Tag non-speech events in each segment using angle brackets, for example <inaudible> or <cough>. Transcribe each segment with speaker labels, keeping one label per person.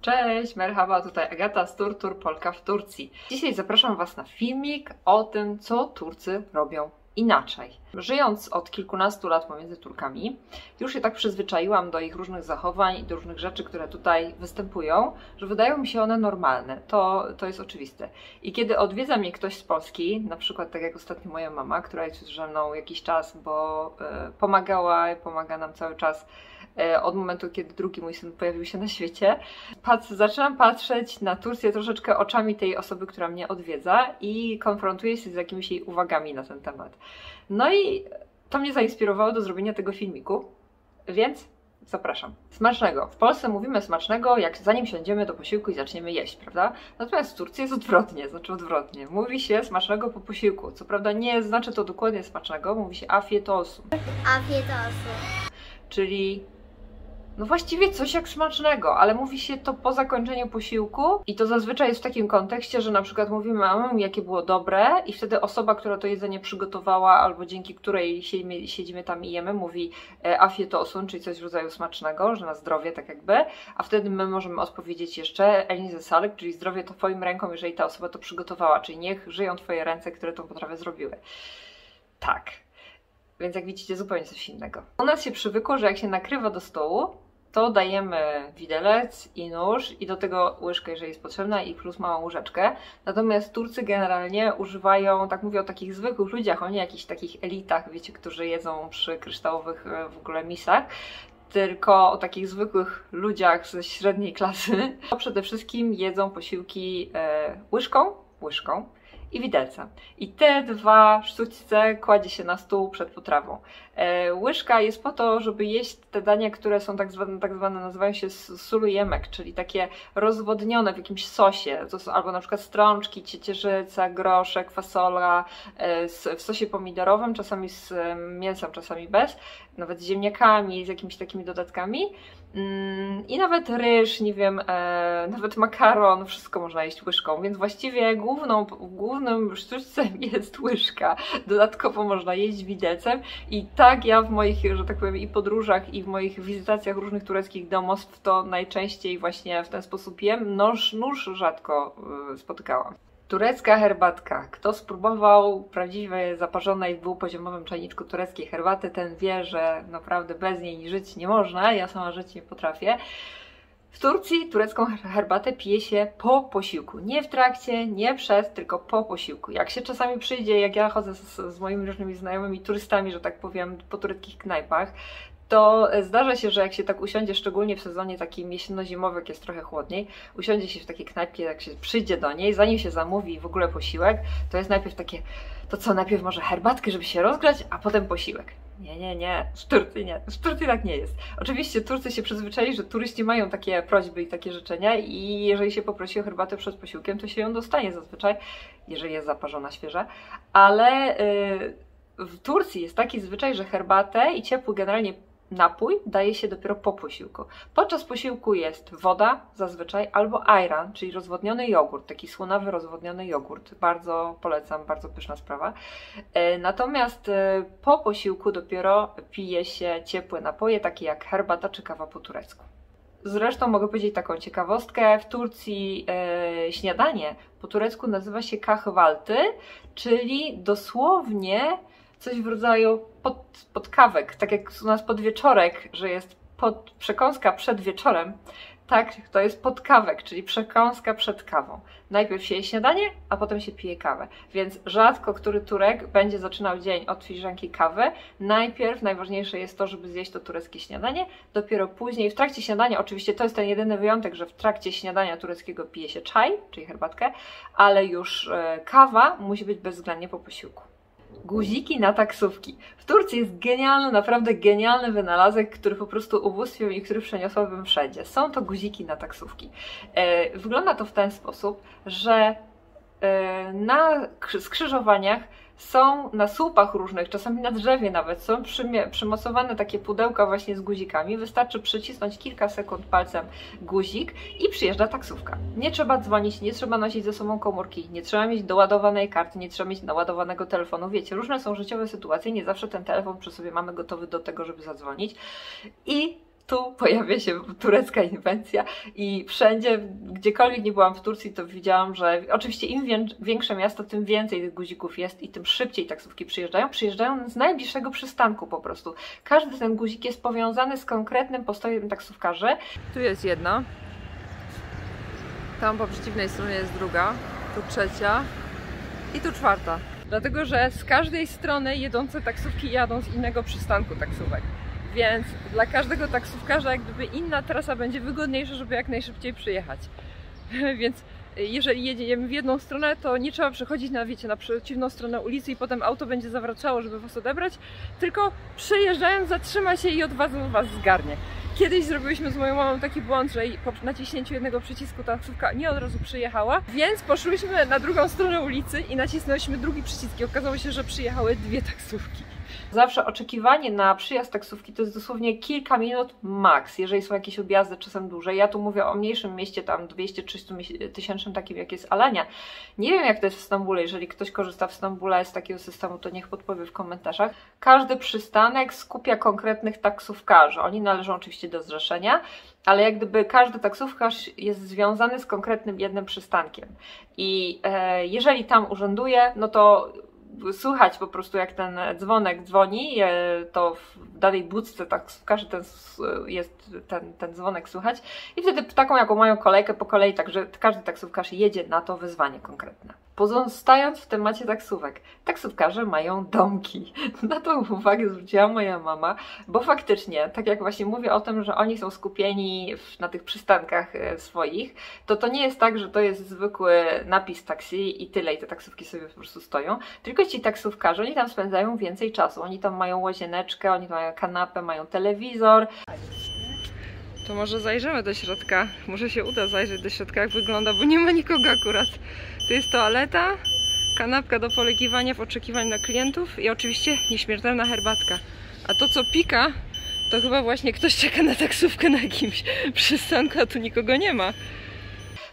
Speaker 1: Cześć, merhaba, tutaj Agata z Turtur Polka w Turcji. Dzisiaj zapraszam Was na filmik o tym, co Turcy robią inaczej. Żyjąc od kilkunastu lat pomiędzy Turkami, już się tak przyzwyczaiłam do ich różnych zachowań i do różnych rzeczy, które tutaj występują, że wydają mi się one normalne. To, to jest oczywiste. I kiedy odwiedza mnie ktoś z Polski, na przykład tak jak ostatnio moja mama, która jest już ze mną jakiś czas, bo y, pomagała, pomaga nam cały czas od momentu, kiedy drugi mój syn pojawił się na świecie. Pat zaczynam patrzeć na Turcję troszeczkę oczami tej osoby, która mnie odwiedza i konfrontuję się z jakimiś jej uwagami na ten temat. No i to mnie zainspirowało do zrobienia tego filmiku, więc zapraszam. Smacznego. W Polsce mówimy smacznego, jak zanim siądziemy do posiłku i zaczniemy jeść, prawda? Natomiast w Turcji jest odwrotnie, znaczy odwrotnie. Mówi się smacznego po posiłku. Co prawda nie znaczy to dokładnie smacznego, mówi się afietosu.
Speaker 2: Afietosu.
Speaker 1: Czyli no właściwie coś jak smacznego, ale mówi się to po zakończeniu posiłku i to zazwyczaj jest w takim kontekście, że na przykład mówimy, mmm, jakie było dobre i wtedy osoba, która to jedzenie przygotowała albo dzięki której siedzimy, siedzimy tam i jemy, mówi e, afie czyli coś w rodzaju smacznego, że na zdrowie tak jakby, a wtedy my możemy odpowiedzieć jeszcze Elinize Salek, czyli zdrowie to twoim ręką, jeżeli ta osoba to przygotowała, czyli niech żyją twoje ręce, które tą potrawę zrobiły. Tak. Więc jak widzicie, zupełnie coś innego. U nas się przywykło, że jak się nakrywa do stołu, to dajemy widelec i nóż i do tego łyżkę, jeżeli jest potrzebna i plus małą łyżeczkę. Natomiast Turcy generalnie używają, tak mówię o takich zwykłych ludziach, o nie jakichś takich elitach, wiecie, którzy jedzą przy kryształowych e, w ogóle misach, tylko o takich zwykłych ludziach ze średniej klasy. <laughs> Przede wszystkim jedzą posiłki e, łyżką, łyżką, i widelca. I te dwa sztućce kładzie się na stół przed potrawą. E, łyżka jest po to, żeby jeść te dania, które są tak zwane, tak zwane nazywają się sulujemek, czyli takie rozwodnione w jakimś sosie, albo na przykład strączki, ciecierzyca, groszek, fasola e, w sosie pomidorowym, czasami z mięsem, czasami bez, nawet z ziemniakami, z jakimiś takimi dodatkami. Mm, I nawet ryż, nie wiem, e, nawet makaron, wszystko można jeść łyżką, więc właściwie główną, głównym sztuczcem <laughs> jest łyżka. Dodatkowo można jeść widelcem i tak ja w moich, że tak powiem, i podróżach, i w moich wizytacjach różnych tureckich domostw to najczęściej właśnie w ten sposób jem. Nóż, nóż rzadko y, spotykałam. Turecka herbatka. Kto spróbował prawdziwej zaparzonej w dwupoziomowym czajniczku tureckiej herbaty, ten wie, że naprawdę bez niej żyć nie można. Ja sama żyć nie potrafię. W Turcji turecką herbatę pije się po posiłku. Nie w trakcie, nie przed, tylko po posiłku. Jak się czasami przyjdzie, jak ja chodzę z, z moimi różnymi znajomymi turystami, że tak powiem, po tureckich knajpach, to zdarza się, że jak się tak usiądzie, szczególnie w sezonie takim jesienno-zimowy, jak jest trochę chłodniej, usiądzie się w takiej knajpie, jak się przyjdzie do niej, zanim się zamówi w ogóle posiłek, to jest najpierw takie, to co, najpierw może herbatkę, żeby się rozgrać, a potem posiłek. Nie, nie, nie, w Turcji nie, w Turcji tak nie jest. Oczywiście Turcy się przyzwyczaili, że turyści mają takie prośby i takie życzenia i jeżeli się poprosi o herbatę przed posiłkiem, to się ją dostanie zazwyczaj, jeżeli jest zaparzona świeża, ale... Yy, w Turcji jest taki zwyczaj, że herbatę i ciepły generalnie napój daje się dopiero po posiłku. Podczas posiłku jest woda zazwyczaj albo ayran, czyli rozwodniony jogurt, taki słonawy rozwodniony jogurt. Bardzo polecam, bardzo pyszna sprawa. E, natomiast e, po posiłku dopiero pije się ciepłe napoje, takie jak herbata czy kawa po turecku. Zresztą mogę powiedzieć taką ciekawostkę. W Turcji e, śniadanie po turecku nazywa się kahvalty, czyli dosłownie coś w rodzaju pod, podkawek, tak jak u nas podwieczorek, że jest pod, przekąska przed wieczorem, tak, to jest podkawek, czyli przekąska przed kawą. Najpierw się je śniadanie, a potem się pije kawę. Więc rzadko który Turek będzie zaczynał dzień od filiżanki kawy. Najpierw najważniejsze jest to, żeby zjeść to tureckie śniadanie, dopiero później w trakcie śniadania, oczywiście to jest ten jedyny wyjątek, że w trakcie śniadania tureckiego pije się czaj, czyli herbatkę, ale już e, kawa musi być bezwzględnie po posiłku guziki na taksówki. W Turcji jest genialny, naprawdę genialny wynalazek, który po prostu ubóstwił i który przeniosłabym wszędzie. Są to guziki na taksówki. E, wygląda to w ten sposób, że e, na skrzyżowaniach są na słupach różnych, czasami na drzewie nawet, są przymocowane takie pudełka właśnie z guzikami. Wystarczy przycisnąć kilka sekund palcem guzik i przyjeżdża taksówka. Nie trzeba dzwonić, nie trzeba nosić ze sobą komórki, nie trzeba mieć doładowanej karty, nie trzeba mieć naładowanego telefonu. Wiecie, różne są życiowe sytuacje, nie zawsze ten telefon przy sobie mamy gotowy do tego, żeby zadzwonić. I tu pojawia się turecka inwencja i wszędzie, gdziekolwiek nie byłam w Turcji, to widziałam, że oczywiście im większe miasto, tym więcej tych guzików jest i tym szybciej taksówki przyjeżdżają. Przyjeżdżają z najbliższego przystanku po prostu. Każdy ten guzik jest powiązany z konkretnym postojem taksówkarzy. Tu jest jedna, tam po przeciwnej stronie jest druga, tu trzecia i tu czwarta. Dlatego, że z każdej strony jedące taksówki jadą z innego przystanku taksówek. Więc dla każdego taksówkarza jak gdyby inna trasa będzie wygodniejsza, żeby jak najszybciej przyjechać. <laughs> Więc jeżeli jedziemy w jedną stronę, to nie trzeba przechodzić na, wiecie, na przeciwną stronę ulicy i potem auto będzie zawracało, żeby was odebrać, tylko przejeżdżając zatrzyma się i od was, was zgarnie. Kiedyś zrobiliśmy z moją mamą taki błąd, że po naciśnięciu jednego przycisku taksówka nie od razu przyjechała, więc poszłyśmy na drugą stronę ulicy i nacisnęliśmy drugi przycisk i okazało się, że przyjechały dwie taksówki. Zawsze oczekiwanie na przyjazd taksówki to jest dosłownie kilka minut max, jeżeli są jakieś objazdy czasem dłużej. Ja tu mówię o mniejszym mieście, tam 200-300 tysięcznym, takim jak jest Alania. Nie wiem jak to jest w Stambule, jeżeli ktoś korzysta w Stambule z takiego systemu, to niech podpowie w komentarzach. Każdy przystanek skupia konkretnych taksówkarzy. Oni należą oczywiście do zrzeszenia, ale jak gdyby każdy taksówkarz jest związany z konkretnym jednym przystankiem. I e, jeżeli tam urzęduje, no to słychać po prostu jak ten dzwonek dzwoni, e, to w danej budce tak każdy ten jest ten, ten dzwonek słychać i wtedy taką jaką mają kolejkę po kolei, także każdy taksówkarz jedzie na to wyzwanie konkretne. Pozostając w temacie taksówek, taksówkarze mają domki. <laughs> Na to uwagę zwróciła moja mama, bo faktycznie, tak jak właśnie mówię o tym, że oni są skupieni na tych przystankach e, swoich, to to nie jest tak, że to jest zwykły napis taksi i tyle i te taksówki sobie po prostu stoją, tylko ci taksówkarze, oni tam spędzają więcej czasu. Oni tam mają łazieneczkę, oni tam mają kanapę, mają telewizor. To może zajrzymy do środka. Może się uda zajrzeć do środka, jak wygląda, bo nie ma nikogo akurat. Tu jest toaleta, kanapka do polegiwania w oczekiwaniu na klientów i oczywiście nieśmiertelna herbatka. A to co pika, to chyba właśnie ktoś czeka na taksówkę na jakimś przystanku, a tu nikogo nie ma.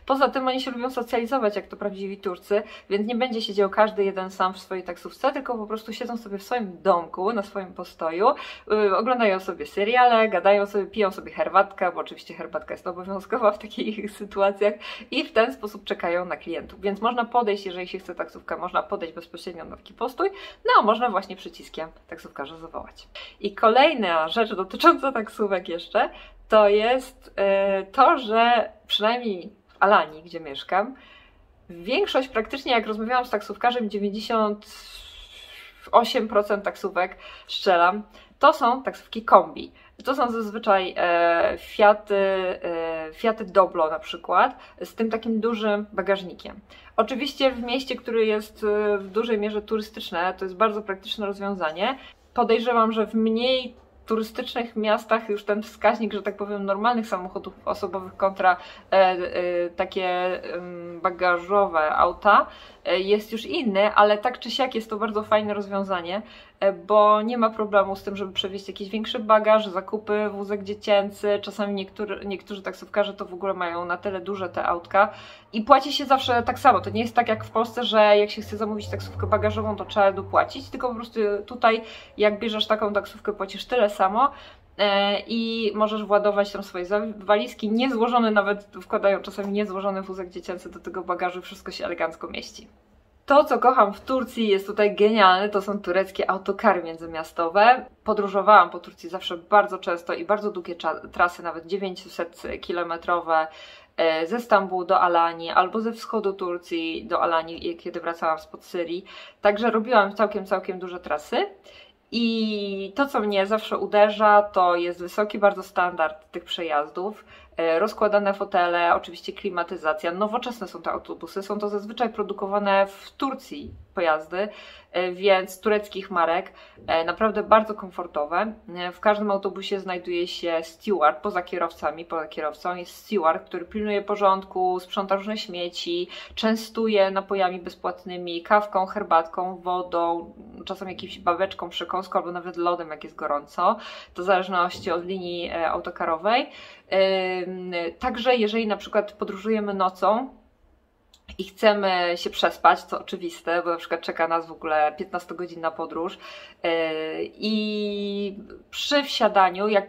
Speaker 1: Poza tym oni się lubią socjalizować, jak to prawdziwi Turcy, więc nie będzie siedział każdy jeden sam w swojej taksówce, tylko po prostu siedzą sobie w swoim domku, na swoim postoju, yy, oglądają sobie seriale, gadają sobie, piją sobie herbatkę, bo oczywiście herbatka jest obowiązkowa w takich <laughs> sytuacjach i w ten sposób czekają na klientów. Więc można podejść, jeżeli się chce taksówkę, można podejść bezpośrednio na taki postój, no a można właśnie przyciskiem taksówkarza zawołać. I kolejna rzecz dotycząca taksówek jeszcze, to jest yy, to, że przynajmniej Alanii, gdzie mieszkam, większość praktycznie jak rozmawiałam z taksówkarzem, 98% taksówek strzelam, to są taksówki kombi. To są zazwyczaj e, Fiaty, e, Fiaty Doblo na przykład, z tym takim dużym bagażnikiem. Oczywiście w mieście, które jest e, w dużej mierze turystyczne, to jest bardzo praktyczne rozwiązanie. Podejrzewam, że w mniej turystycznych miastach już ten wskaźnik, że tak powiem, normalnych samochodów osobowych kontra e, e, takie bagażowe auta e, jest już inny, ale tak czy siak jest to bardzo fajne rozwiązanie, bo nie ma problemu z tym, żeby przewieźć jakiś większy bagaż, zakupy, wózek dziecięcy. Czasami niektóry, niektórzy taksówkarze to w ogóle mają na tyle duże te autka i płaci się zawsze tak samo. To nie jest tak jak w Polsce, że jak się chce zamówić taksówkę bagażową, to trzeba dopłacić, tylko po prostu tutaj jak bierzesz taką taksówkę, płacisz tyle samo e, i możesz władować tam swoje walizki, niezłożone nawet, wkładają czasami niezłożony wózek dziecięcy do tego bagażu, wszystko się elegancko mieści. To, co kocham w Turcji, jest tutaj genialne, to są tureckie autokary międzymiastowe. Podróżowałam po Turcji zawsze bardzo często i bardzo długie trasy, nawet 900-kilometrowe e, ze Stambułu do Alanii albo ze wschodu Turcji do Alanii, kiedy wracałam spod Syrii. Także robiłam całkiem, całkiem duże trasy. I to, co mnie zawsze uderza, to jest wysoki bardzo standard tych przejazdów, e, rozkładane fotele, oczywiście klimatyzacja. Nowoczesne są te autobusy, są to zazwyczaj produkowane w Turcji pojazdy, e, więc tureckich marek, e, naprawdę bardzo komfortowe. W każdym autobusie znajduje się steward, poza kierowcami, poza kierowcą jest steward, który pilnuje porządku, sprząta różne śmieci, częstuje napojami bezpłatnymi, kawką, herbatką, wodą, czasem jakimś babeczką, przekąską albo nawet lodem, jak jest gorąco. To w zależności od linii e, autokarowej. Także jeżeli na przykład podróżujemy nocą, i chcemy się przespać, co oczywiste, bo na przykład czeka nas w ogóle 15-godzinna podróż yy, i przy wsiadaniu, jak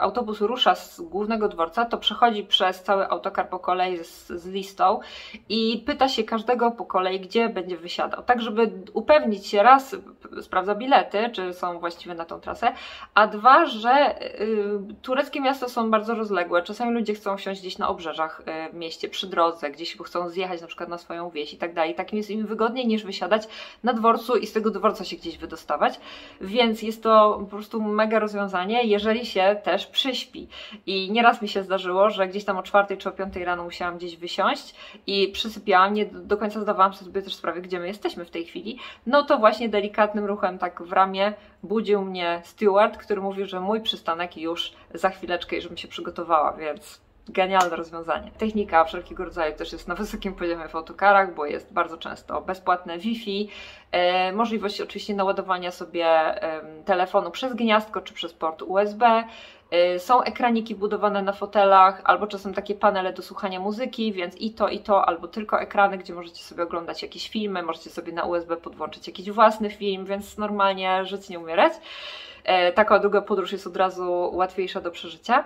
Speaker 1: autobus rusza z głównego dworca, to przechodzi przez cały autokar po kolei z, z listą i pyta się każdego po kolei, gdzie będzie wysiadał. Tak, żeby upewnić się raz, sprawdza bilety, czy są właściwe na tą trasę, a dwa, że y, tureckie miasta są bardzo rozległe. Czasami ludzie chcą wsiąść gdzieś na obrzeżach y, w mieście, przy drodze, gdzieś chcą zjechać na przykład na swoją wieś i tak dalej. Takim jest im wygodniej niż wysiadać na dworcu i z tego dworca się gdzieś wydostawać. Więc jest to po prostu mega rozwiązanie, jeżeli się też przyśpi. I nieraz mi się zdarzyło, że gdzieś tam o czwartej czy o piątej rano musiałam gdzieś wysiąść i przysypiałam, nie do końca zdawałam sobie też sprawę, gdzie my jesteśmy w tej chwili. No to właśnie delikatnym ruchem tak w ramię budził mnie steward, który mówił, że mój przystanek już za chwileczkę i żebym się przygotowała, więc genialne rozwiązanie. Technika wszelkiego rodzaju też jest na wysokim poziomie w autokarach, bo jest bardzo często bezpłatne Wi-Fi, e, możliwość oczywiście naładowania sobie e, telefonu przez gniazdko czy przez port USB, e, są ekraniki budowane na fotelach, albo czasem takie panele do słuchania muzyki, więc i to, i to, albo tylko ekrany, gdzie możecie sobie oglądać jakieś filmy, możecie sobie na USB podłączyć jakiś własny film, więc normalnie żyć nie umierać. E, taka długa podróż jest od razu łatwiejsza do przeżycia.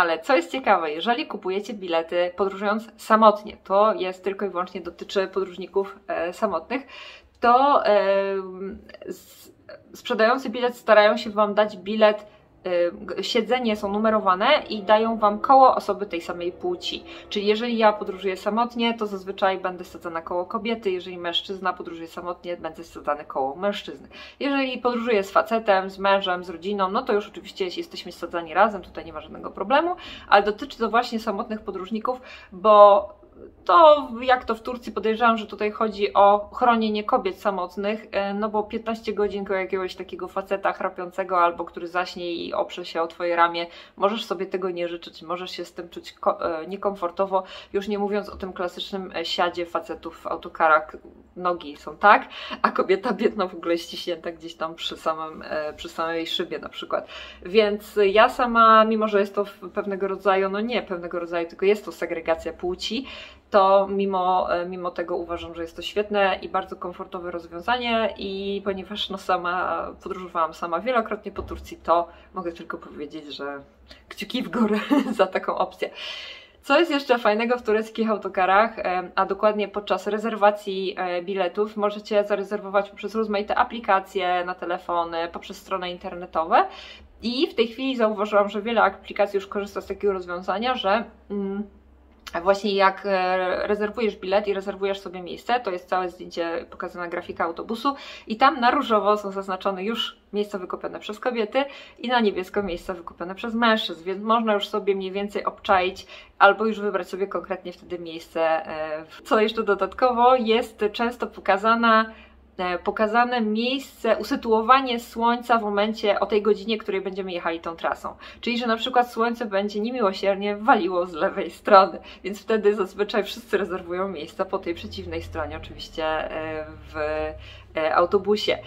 Speaker 1: Ale co jest ciekawe, jeżeli kupujecie bilety podróżując samotnie, to jest tylko i wyłącznie dotyczy podróżników e, samotnych, to e, sprzedający bilet starają się Wam dać bilet siedzenie są numerowane i dają Wam koło osoby tej samej płci. Czyli jeżeli ja podróżuję samotnie, to zazwyczaj będę sadzana koło kobiety, jeżeli mężczyzna podróżuje samotnie, będę sadzany koło mężczyzny. Jeżeli podróżuję z facetem, z mężem, z rodziną, no to już oczywiście jesteśmy sadzani razem, tutaj nie ma żadnego problemu, ale dotyczy to właśnie samotnych podróżników, bo to jak to w Turcji podejrzewam, że tutaj chodzi o chronienie kobiet samotnych, e, no bo 15 godzin koło jakiegoś takiego faceta chrapiącego albo który zaśnie i oprze się o twoje ramię, możesz sobie tego nie życzyć, możesz się z tym czuć e, niekomfortowo, już nie mówiąc o tym klasycznym e, siadzie facetów w autokarach, nogi są tak, a kobieta biedna w ogóle ściśnięta gdzieś tam przy, samym, przy samej szybie na przykład. Więc ja sama, mimo że jest to pewnego rodzaju, no nie pewnego rodzaju, tylko jest to segregacja płci, to mimo, e, mimo tego uważam, że jest to świetne i bardzo komfortowe rozwiązanie i ponieważ no sama podróżowałam sama wielokrotnie po Turcji, to mogę tylko powiedzieć, że kciuki w górę <laughs> za taką opcję. Co jest jeszcze fajnego w tureckich autokarach, e, a dokładnie podczas rezerwacji e, biletów możecie zarezerwować poprzez rozmaite aplikacje na telefony, poprzez strony internetowe. I w tej chwili zauważyłam, że wiele aplikacji już korzysta z takiego rozwiązania, że mm, właśnie jak e, rezerwujesz bilet i rezerwujesz sobie miejsce, to jest całe zdjęcie, pokazana grafika autobusu i tam na różowo są zaznaczone już miejsca wykupione przez kobiety i na niebiesko miejsca wykupione przez mężczyzn, więc można już sobie mniej więcej obczaić albo już wybrać sobie konkretnie wtedy miejsce. E, co jeszcze dodatkowo jest często pokazana pokazane miejsce, usytuowanie słońca w momencie o tej godzinie, której będziemy jechali tą trasą. Czyli, że na przykład słońce będzie niemiłosiernie waliło z lewej strony, więc wtedy zazwyczaj wszyscy rezerwują miejsca po tej przeciwnej stronie, oczywiście e, w e, autobusie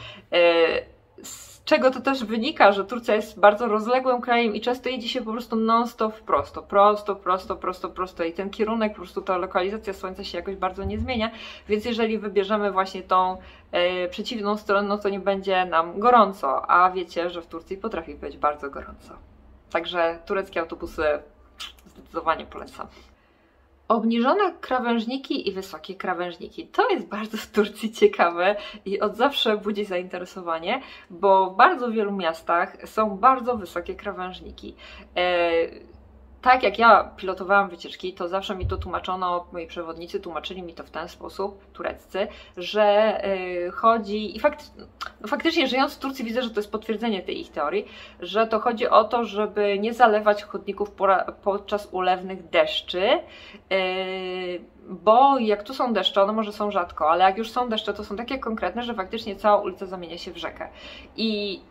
Speaker 1: czego to też wynika, że Turcja jest bardzo rozległym krajem i często jedzie się po prostu non-stop prosto, prosto, prosto, prosto, prosto i ten kierunek, po prostu ta lokalizacja Słońca się jakoś bardzo nie zmienia, więc jeżeli wybierzemy właśnie tą e, przeciwną stronę, no to nie będzie nam gorąco, a wiecie, że w Turcji potrafi być bardzo gorąco. Także tureckie autobusy zdecydowanie polecam. Obniżone krawężniki i wysokie krawężniki. To jest bardzo w Turcji ciekawe i od zawsze budzi zainteresowanie, bo w bardzo wielu miastach są bardzo wysokie krawężniki. E, tak jak ja pilotowałam wycieczki, to zawsze mi to tłumaczono, moi przewodnicy tłumaczyli mi to w ten sposób, tureccy, że yy, chodzi, i fakt, no faktycznie żyjąc w Turcji widzę, że to jest potwierdzenie tej ich teorii, że to chodzi o to, żeby nie zalewać chodników podczas ulewnych deszczy, yy, bo jak tu są deszcze, one może są rzadko, ale jak już są deszcze, to są takie konkretne, że faktycznie cała ulica zamienia się w rzekę. I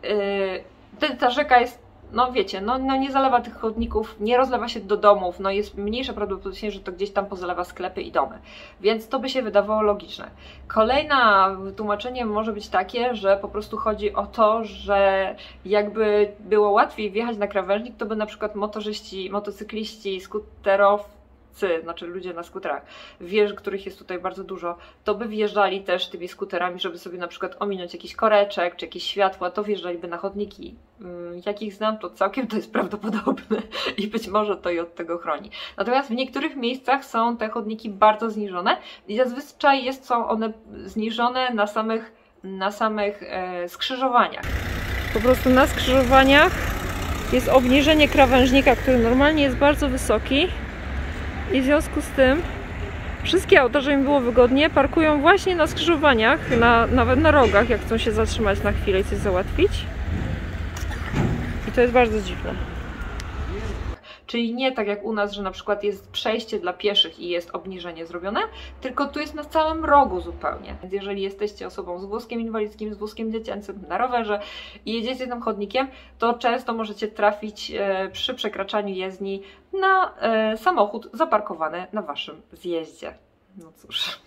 Speaker 1: wtedy ta rzeka jest no wiecie, no, no nie zalewa tych chodników, nie rozlewa się do domów, no jest mniejsze prawdopodobieństwo, że to gdzieś tam pozalewa sklepy i domy. Więc to by się wydawało logiczne. Kolejne wytłumaczenie może być takie, że po prostu chodzi o to, że jakby było łatwiej wjechać na krawężnik, to by na przykład motorzyści, motocykliści, skuterowcy, Tureccy, znaczy ludzie na skuterach, wież, których jest tutaj bardzo dużo, to by wjeżdżali też tymi skuterami, żeby sobie na przykład ominąć jakiś koreczek czy jakieś światła, to wjeżdżaliby na chodniki. Mm, jak ich znam, to całkiem to jest <laughs> prawdopodobne i być może to i od tego chroni. Natomiast w niektórych miejscach są te chodniki bardzo zniżone i zazwyczaj jest, są one zniżone na samych, na samych e, skrzyżowaniach. Po prostu na skrzyżowaniach jest obniżenie krawężnika, który normalnie jest bardzo wysoki i w związku z tym wszystkie auta, żeby im było wygodnie, parkują właśnie na skrzyżowaniach, na, nawet na rogach, jak chcą się zatrzymać na chwilę i coś załatwić. I to jest bardzo dziwne. Czyli nie tak jak u nas, że na przykład jest przejście dla pieszych i jest obniżenie zrobione, tylko tu jest na całym rogu zupełnie. Więc jeżeli jesteście osobą z wózkiem inwalidzkim, z wózkiem dziecięcym, na rowerze i jedziecie tym chodnikiem, to często możecie trafić e, przy przekraczaniu jezdni na e, samochód zaparkowany na waszym zjeździe. No cóż.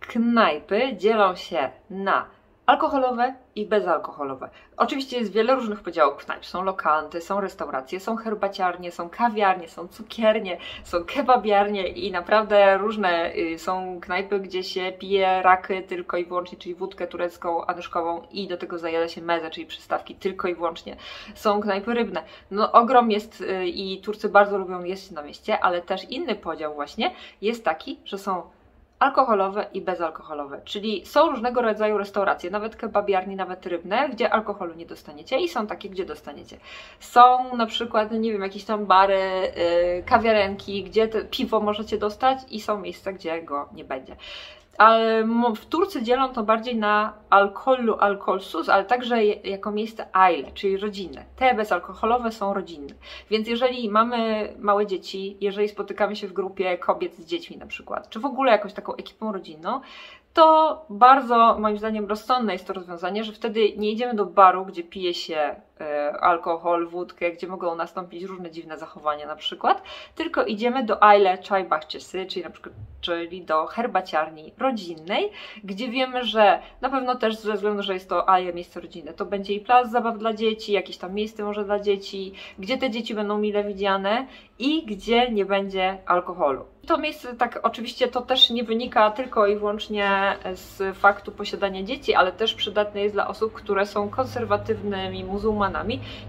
Speaker 1: Knajpy dzielą się na alkoholowe i bezalkoholowe. Oczywiście jest wiele różnych podziałów knajp. Są lokanty, są restauracje, są herbaciarnie, są kawiarnie, są cukiernie, są kebabiarnie i naprawdę różne y, są knajpy, gdzie się pije raky tylko i wyłącznie, czyli wódkę turecką, anyszkową i do tego zajada się mezę, czyli przystawki tylko i wyłącznie. Są knajpy rybne. No ogrom jest y, i Turcy bardzo lubią jeść na mieście, ale też inny podział właśnie jest taki, że są alkoholowe i bezalkoholowe, czyli są różnego rodzaju restauracje, nawet kebabiarni, nawet rybne, gdzie alkoholu nie dostaniecie i są takie, gdzie dostaniecie. Są na przykład, nie wiem, jakieś tam bary, yy, kawiarenki, gdzie piwo możecie dostać i są miejsca, gdzie go nie będzie. Ale w Turcji dzielą to bardziej na alkoholu, alkoholsus, ale także jako miejsce aile, czyli rodzinne. Te bezalkoholowe są rodzinne. Więc jeżeli mamy małe dzieci, jeżeli spotykamy się w grupie kobiet z dziećmi na przykład, czy w ogóle jakąś taką ekipą rodzinną, to bardzo moim zdaniem rozsądne jest to rozwiązanie, że wtedy nie idziemy do baru, gdzie pije się alkohol, wódkę, gdzie mogą nastąpić różne dziwne zachowania na przykład, tylko idziemy do Aile Chai czyli na przykład czyli do herbaciarni rodzinnej, gdzie wiemy, że na pewno też ze względu, że jest to Aile miejsce rodzinne, to będzie i plac zabaw dla dzieci, jakieś tam miejsce może dla dzieci, gdzie te dzieci będą mile widziane i gdzie nie będzie alkoholu. To miejsce, tak oczywiście to też nie wynika tylko i wyłącznie z faktu posiadania dzieci, ale też przydatne jest dla osób, które są konserwatywnymi muzułmanami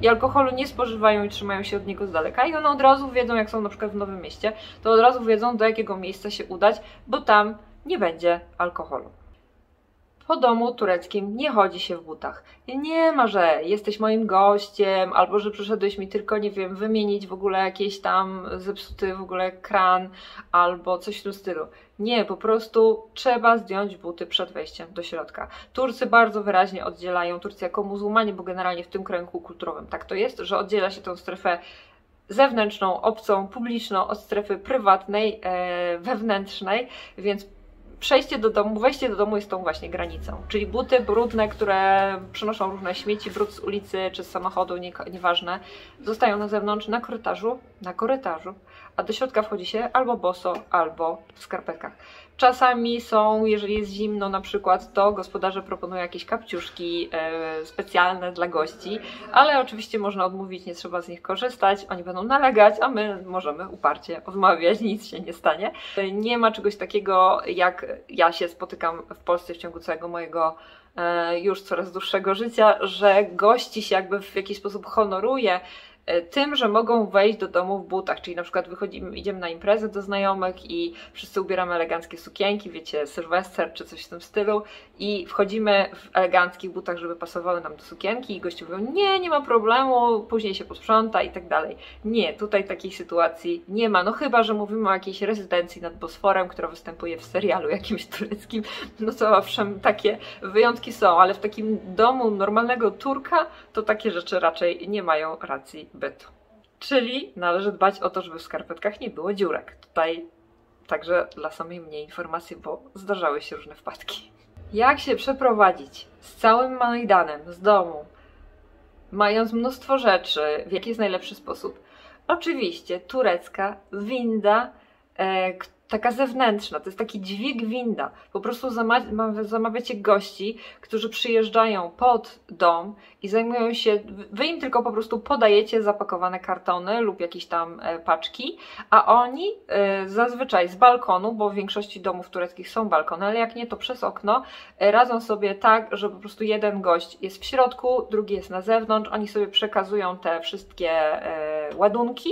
Speaker 1: i alkoholu nie spożywają i trzymają się od niego z daleka. I one od razu wiedzą, jak są na przykład w Nowym Mieście, to od razu wiedzą, do jakiego miejsca się udać, bo tam nie będzie alkoholu po domu tureckim nie chodzi się w butach. Nie ma, że jesteś moim gościem, albo że przyszedłeś mi tylko, nie wiem, wymienić w ogóle jakiś tam zepsuty w ogóle kran, albo coś w tym stylu. Nie, po prostu trzeba zdjąć buty przed wejściem do środka. Turcy bardzo wyraźnie oddzielają Turcję jako muzułmanie, bo generalnie w tym kręgu kulturowym tak to jest, że oddziela się tę strefę zewnętrzną, obcą, publiczną od strefy prywatnej, e, wewnętrznej, więc przejście do domu, wejście do domu jest tą właśnie granicą. Czyli buty brudne, które przynoszą różne śmieci, brud z ulicy czy z samochodu, nie, nieważne, zostają na zewnątrz, na korytarzu, na korytarzu, a do środka wchodzi się albo boso, albo w skarpetkach. Czasami są, jeżeli jest zimno na przykład, to gospodarze proponują jakieś kapciuszki e, specjalne dla gości, ale oczywiście można odmówić, nie trzeba z nich korzystać, oni będą nalegać, a my możemy uparcie odmawiać, <laughs> nic się nie stanie. Nie ma czegoś takiego, jak ja się spotykam w Polsce w ciągu całego mojego e, już coraz dłuższego życia, że gości się jakby w jakiś sposób honoruje, tym, że mogą wejść do domu w butach, czyli na przykład wychodzimy, idziemy na imprezę do znajomych i wszyscy ubieramy eleganckie sukienki, wiecie, sylwester czy coś w tym stylu i wchodzimy w eleganckich butach, żeby pasowały nam do sukienki i goście mówią, nie, nie ma problemu, później się posprząta i tak dalej. Nie, tutaj takiej sytuacji nie ma, no chyba, że mówimy o jakiejś rezydencji nad Bosforem, która występuje w serialu jakimś tureckim, no to owszem, takie wyjątki są, ale w takim domu normalnego Turka to takie rzeczy raczej nie mają racji bytu. Czyli należy dbać o to, żeby w skarpetkach nie było dziurek. Tutaj także dla samej mnie informacje, bo zdarzały się różne wpadki. Jak się przeprowadzić z całym Majdanem z domu, mając mnóstwo rzeczy, w jaki jest najlepszy sposób? Oczywiście turecka winda, e, taka zewnętrzna, to jest taki dźwig winda. Po prostu zamawiacie gości, którzy przyjeżdżają pod dom i zajmują się, wy im tylko po prostu podajecie zapakowane kartony lub jakieś tam e, paczki, a oni e, zazwyczaj z balkonu, bo w większości domów tureckich są balkony, ale jak nie, to przez okno, e, radzą sobie tak, że po prostu jeden gość jest w środku, drugi jest na zewnątrz, oni sobie przekazują te wszystkie ładunki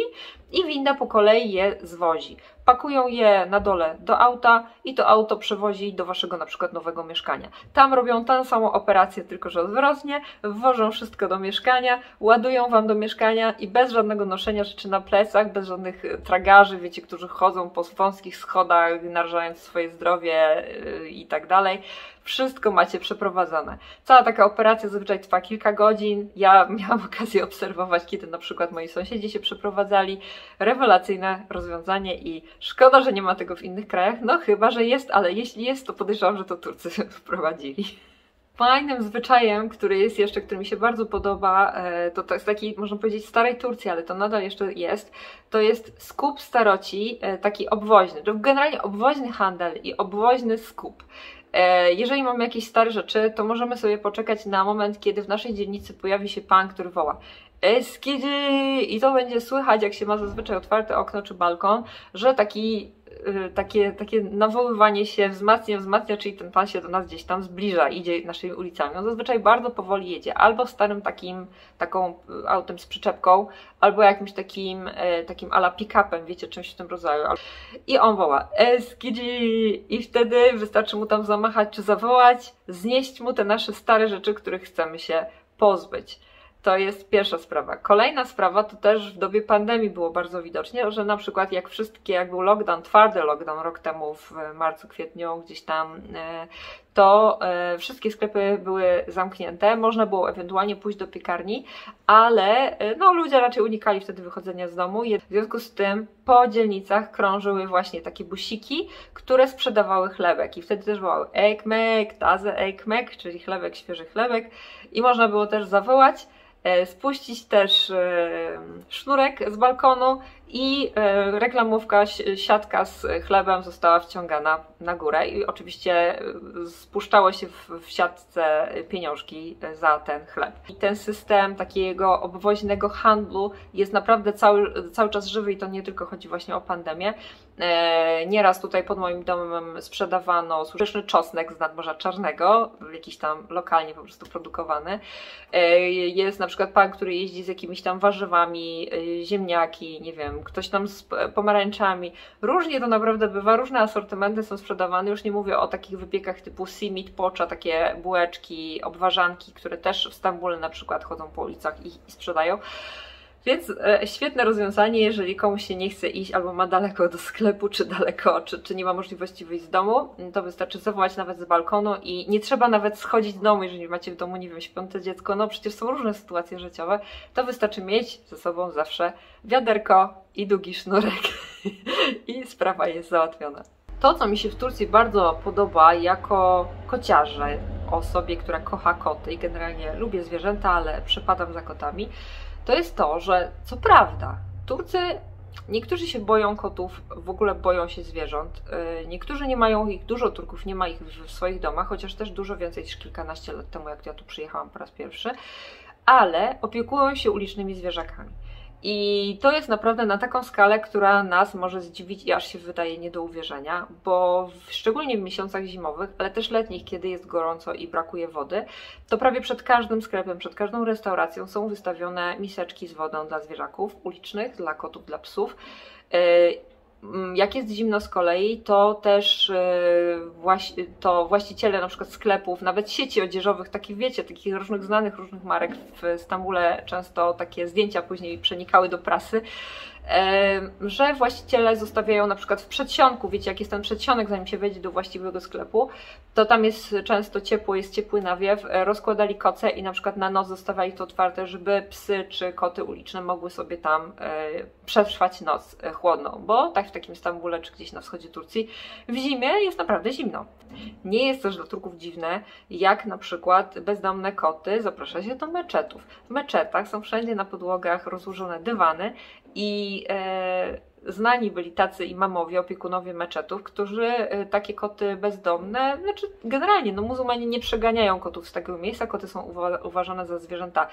Speaker 1: i winda po kolei je zwozi pakują je na dole do auta i to auto przewozi do waszego na przykład nowego mieszkania. Tam robią tę samą operację, tylko że odwrotnie, wwożą wszystko do mieszkania, ładują wam do mieszkania i bez żadnego noszenia rzeczy na plecach, bez żadnych tragarzy, wiecie, którzy chodzą po wąskich schodach, narażając swoje zdrowie yy, i tak dalej wszystko macie przeprowadzone. Cała taka operacja zazwyczaj trwa kilka godzin. Ja <laughs> miałam okazję obserwować, kiedy na przykład moi sąsiedzi się przeprowadzali. Rewelacyjne rozwiązanie i szkoda, że nie ma tego w innych krajach. No chyba, że jest, ale jeśli jest, to podejrzewam, że to Turcy <laughs> wprowadzili. Fajnym zwyczajem, który jest jeszcze, który mi się bardzo podoba, e, to, to jest taki, można powiedzieć, starej Turcji, ale to nadal jeszcze jest, to jest skup staroci, e, taki obwoźny. Generalnie obwoźny handel i obwoźny skup. E, jeżeli mamy jakieś stare rzeczy, to możemy sobie poczekać na moment, kiedy w naszej dzielnicy pojawi się pan, który woła Eskidzy! I to będzie słychać, jak się ma zazwyczaj otwarte okno czy balkon, że taki takie, takie nawoływanie się wzmacnia, wzmacnia, czyli ten pan się do nas gdzieś tam zbliża, idzie naszymi ulicami. On zazwyczaj bardzo powoli jedzie, albo starym takim, taką y, autem z przyczepką, albo jakimś takim, y, takim ala pick-upem, wiecie, czymś w tym rodzaju. I on woła SKG i wtedy wystarczy mu tam zamachać czy zawołać, znieść mu te nasze stare rzeczy, których chcemy się pozbyć. To jest pierwsza sprawa. Kolejna sprawa to też w dobie pandemii było bardzo widocznie, że na przykład jak wszystkie, jak był lockdown, twardy lockdown rok temu w marcu, kwietniu, gdzieś tam, e, to e, wszystkie sklepy były zamknięte. Można było ewentualnie pójść do piekarni, ale e, no, ludzie raczej unikali wtedy wychodzenia z domu. W związku z tym po dzielnicach krążyły właśnie takie busiki, które sprzedawały chlebek i wtedy też wołały ekmek, taze ekmek, czyli chlebek, świeży chlebek i można było też zawołać spuścić też e, sznurek z balkonu i e, reklamówka, siatka z chlebem została wciągana na górę i oczywiście spuszczało się w, w siatce pieniążki za ten chleb. I ten system takiego obwoźnego handlu jest naprawdę cały, cały czas żywy i to nie tylko chodzi właśnie o pandemię. Nieraz tutaj pod moim domem sprzedawano słuszny czosnek z nadmorza czarnego, jakiś tam lokalnie po prostu produkowany. Jest na przykład pan, który jeździ z jakimiś tam warzywami, ziemniaki, nie wiem, ktoś tam z pomarańczami. Różnie to naprawdę bywa, różne asortymenty są sprzedawane. Już nie mówię o takich wypiekach typu simit, pocza, takie bułeczki, obwarzanki, które też w Stambule na przykład chodzą po ulicach i, i sprzedają. Więc e, świetne rozwiązanie, jeżeli komuś się nie chce iść albo ma daleko do sklepu, czy daleko, czy, czy nie ma możliwości wyjść z domu, to wystarczy zawołać nawet z balkonu i nie trzeba nawet schodzić z domu, jeżeli macie w domu, nie wiem, śpiące dziecko, no przecież są różne sytuacje życiowe, to wystarczy mieć ze sobą zawsze wiaderko i długi sznurek <laughs> i sprawa jest załatwiona. To, co mi się w Turcji bardzo podoba jako kociarze, osobie, która kocha koty i generalnie lubię zwierzęta, ale przepadam za kotami, to jest to, że co prawda, Turcy Niektórzy się boją kotów, w ogóle boją się zwierząt. Y, niektórzy nie mają ich, dużo Turków nie ma ich w swoich domach, chociaż też dużo więcej niż kilkanaście lat temu, jak ja tu przyjechałam po raz pierwszy, ale opiekują się ulicznymi zwierzakami. I to jest naprawdę na taką skalę, która nas może zdziwić i aż się wydaje nie do uwierzenia, bo w, szczególnie w miesiącach zimowych, ale też letnich, kiedy jest gorąco i brakuje wody, to prawie przed każdym sklepem, przed każdą restauracją są wystawione miseczki z wodą dla zwierzaków ulicznych, dla kotów, dla psów. Yy, jak jest zimno z kolei, to też e, to właściciele na przykład sklepów, nawet sieci odzieżowych, takich wiecie, takich różnych znanych, różnych marek w Stambule często takie zdjęcia później przenikały do prasy, że właściciele zostawiają na przykład w przedsionku, wiecie jak jest ten przedsionek zanim się wejdzie do właściwego sklepu, to tam jest często ciepło, jest ciepły nawiew, e, rozkładali koce i na przykład na noc zostawiali to otwarte, żeby psy czy koty uliczne mogły sobie tam e, przetrwać noc e, chłodną, bo tak w takim Stambule czy gdzieś na wschodzie Turcji w zimie jest naprawdę zimno. Nie jest też dla Turków dziwne, jak na przykład bezdomne koty zaprasza się do meczetów. W meczetach są wszędzie na podłogach rozłożone dywany i e, znani byli tacy imamowie, opiekunowie meczetów, którzy takie koty bezdomne, znaczy generalnie, no muzułmanie nie przeganiają kotów z tego miejsca, koty są uwa uważane za zwierzęta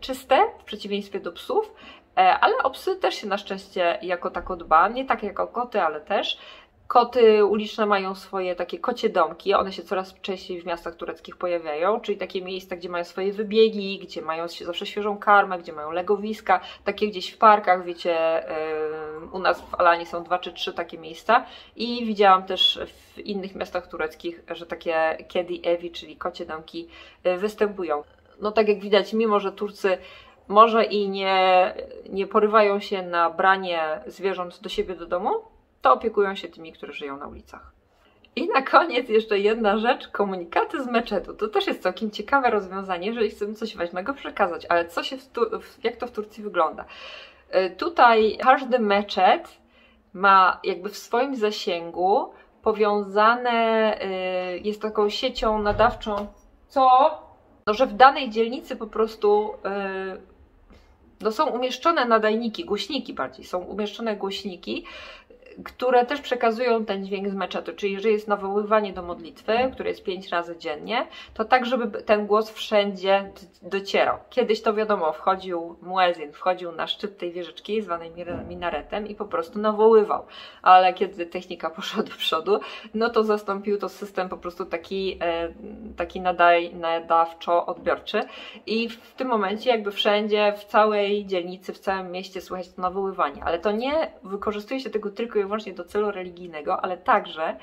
Speaker 1: czyste, w przeciwieństwie do psów, ale o psy też się na szczęście jako tako dba, nie tak jak o koty, ale też. Koty uliczne mają swoje takie kocie domki, one się coraz częściej w miastach tureckich pojawiają, czyli takie miejsca, gdzie mają swoje wybiegi, gdzie mają zawsze świeżą karmę, gdzie mają legowiska, takie gdzieś w parkach, wiecie, u nas w Alanii są dwa czy trzy takie miejsca i widziałam też w innych miastach tureckich, że takie kedi evi, czyli kocie domki y, występują. No tak jak widać, mimo że Turcy może i nie, nie porywają się na branie zwierząt do siebie do domu, to opiekują się tymi, którzy żyją na ulicach. I na koniec jeszcze jedna rzecz, komunikaty z meczetu. To też jest całkiem ciekawe rozwiązanie, jeżeli chcemy coś ważnego przekazać, ale co się jak to w Turcji wygląda? E, tutaj każdy meczet ma jakby w swoim zasięgu powiązane, e, jest taką siecią nadawczą, co? No, że w danej dzielnicy po prostu e, no, są umieszczone nadajniki, głośniki bardziej, są umieszczone głośniki, które też przekazują ten dźwięk z meczetu. Czyli jeżeli jest nawoływanie do modlitwy, które jest pięć razy dziennie, to tak, żeby ten głos wszędzie docierał. Kiedyś to wiadomo, wchodził muezin, wchodził na szczyt tej wieżyczki zwanej minaretem i po prostu nawoływał. Ale kiedy technika <laughs> poszła do przodu, no to zastąpił to system po prostu taki, e, taki nadaj, nadawczo-odbiorczy i w tym momencie jakby wszędzie, w całej dzielnicy, w całym mieście słychać to nawoływanie. Ale to nie wykorzystuje się tego tylko i wyłącznie do celu religijnego, ale także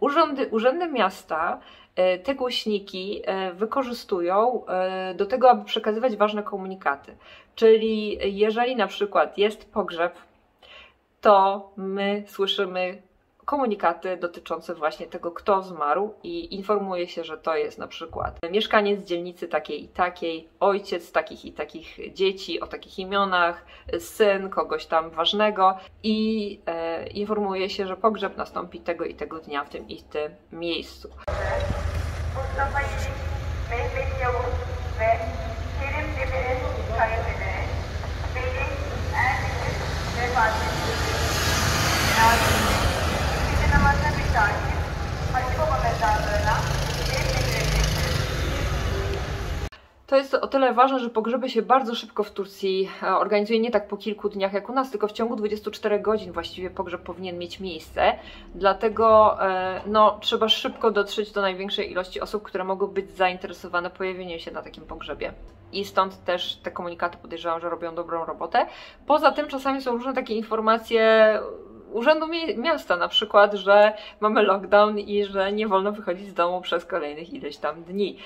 Speaker 1: urzędy, urzędy miasta e, te głośniki e, wykorzystują e, do tego, aby przekazywać ważne komunikaty. Czyli jeżeli na przykład jest pogrzeb, to my słyszymy komunikaty dotyczące właśnie tego, kto zmarł i informuje się, że to jest na przykład mieszkaniec dzielnicy takiej i takiej, ojciec takich i takich dzieci o takich imionach, syn kogoś tam ważnego i e, informuje się, że pogrzeb nastąpi tego i tego dnia w tym i tym miejscu. To jest o tyle ważne, że pogrzeby się bardzo szybko w Turcji e, organizuje, nie tak po kilku dniach jak u nas, tylko w ciągu 24 godzin właściwie pogrzeb powinien mieć miejsce. Dlatego e, no, trzeba szybko dotrzeć do największej ilości osób, które mogą być zainteresowane pojawieniem się na takim pogrzebie. I stąd też te komunikaty podejrzewam, że robią dobrą robotę. Poza tym czasami są różne takie informacje Urzędu Miasta na przykład, że mamy lockdown i że nie wolno wychodzić z domu przez kolejnych ileś tam dni.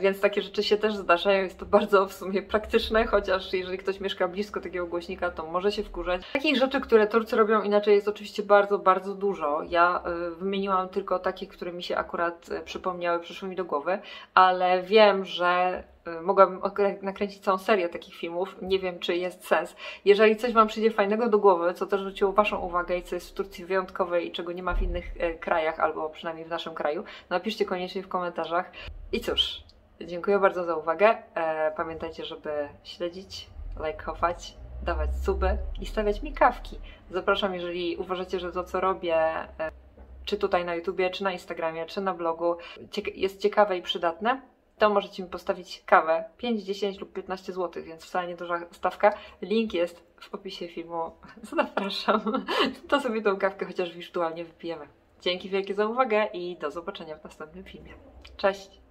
Speaker 1: Więc takie rzeczy się też zdarzają. Jest to bardzo w sumie praktyczne, chociaż jeżeli ktoś mieszka blisko takiego głośnika, to może się wkurzać. Takich rzeczy, które Turcy robią inaczej jest oczywiście bardzo, bardzo dużo. Ja y, wymieniłam tylko takie, które mi się akurat y, przypomniały, przyszły mi do głowy, ale wiem, że mogłabym nakręcić całą serię takich filmów. Nie wiem, czy jest sens. Jeżeli coś Wam przyjdzie fajnego do głowy, co też zwróciło Waszą uwagę i co jest w Turcji wyjątkowe i czego nie ma w innych krajach, albo przynajmniej w naszym kraju, napiszcie koniecznie w komentarzach. I cóż, Dziękuję bardzo za uwagę. E, pamiętajcie, żeby śledzić, lajkować, dawać suby i stawiać mi kawki. Zapraszam, jeżeli uważacie, że to, co robię, e, czy tutaj na YouTubie, czy na Instagramie, czy na blogu, jest ciekawe i przydatne, to możecie mi postawić kawę 5, 10 lub 15 zł, więc wcale nie duża stawka. Link jest w opisie filmu. <laughs> Zapraszam. To sobie tą kawkę chociaż wirtualnie wypijemy. Dzięki wielkie za uwagę i do zobaczenia w następnym filmie. Cześć!